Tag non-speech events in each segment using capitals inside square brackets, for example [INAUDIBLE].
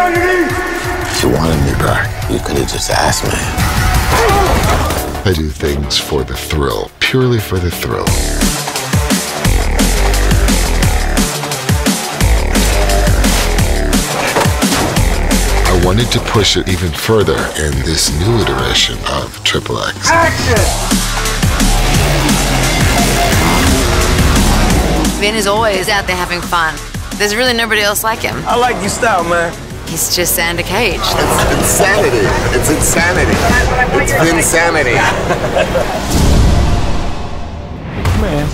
on your knees! If you wanted me back, you could have just asked me. I do things for the thrill, purely for the thrill. I wanted to push it even further in this new iteration of Triple X. Action! Vin is always out there having fun. There's really nobody else like him. I like your style, man. He's just Xander Cage. It's insanity. It's insanity. It's insanity. Man,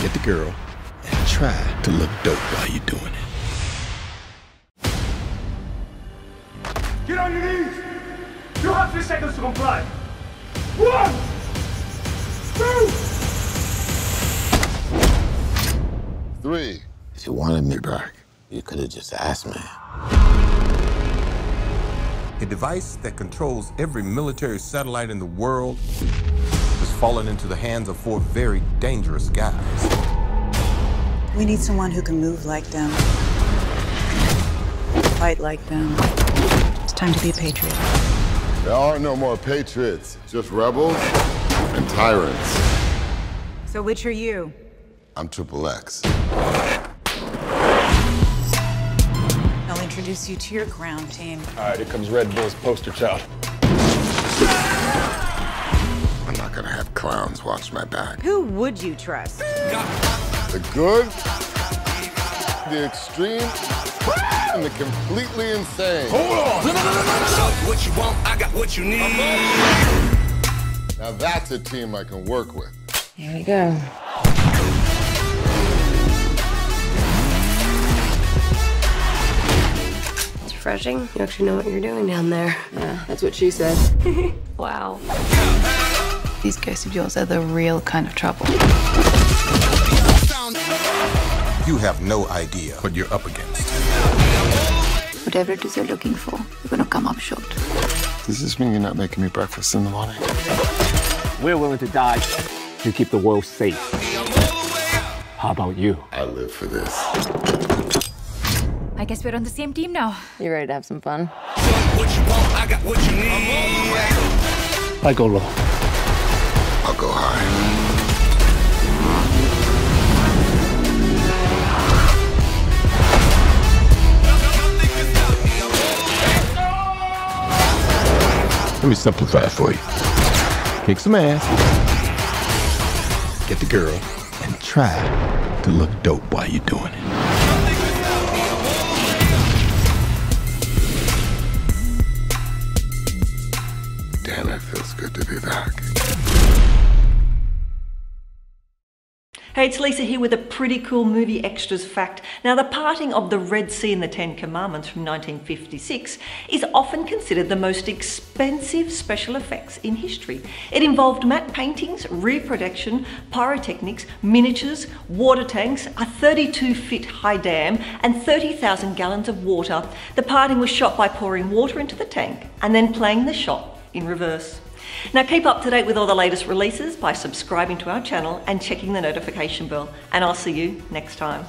get the girl and try to look dope while you're doing it. Get on your knees! You have three seconds to comply. One, two, three. If you wanted me back, you could have just asked me. A device that controls every military satellite in the world has fallen into the hands of four very dangerous guys. We need someone who can move like them, fight like them. It's time to be a patriot. There are no more patriots, just rebels and tyrants. So, which are you? I'm Triple X. introduce you to your ground team. All right, here comes Red Bull's poster child. I'm not gonna have clowns watch my back. Who would you trust? The good, the extreme, and the completely insane. What you want, I got what you need. Now that's a team I can work with. Here we go. Refreshing. You actually know what you're doing down there. Yeah, that's what she said. [LAUGHS] Wow. These ghosts of yours are the real kind of trouble. You have no idea what you're up against. Whatever it is you're looking for, you're gonna come up short. Does this mean you're not making me breakfast in the morning? We're willing to die to keep the world safe. How about you? I live for this. I guess we're on the same team now. You ready to have some fun? What you want, I got what you need. I go low. I'll go high. Let me simplify it for you. Kick some ass, get the girl, and try to look dope while you're doing it. Hey, it's Lisa here with a pretty cool movie extras fact. Now, the parting of the Red Sea and the Ten Commandments from 1956 is often considered the most expensive special effects in history. It involved matte paintings, reproduction, pyrotechnics, miniatures, water tanks, a 32 foot high dam, and 30,000 gallons of water. The parting was shot by pouring water into the tank and then playing the shot in reverse. Now keep up to date with all the latest releases by subscribing to our channel and checking the notification bell. And I'll see you next time.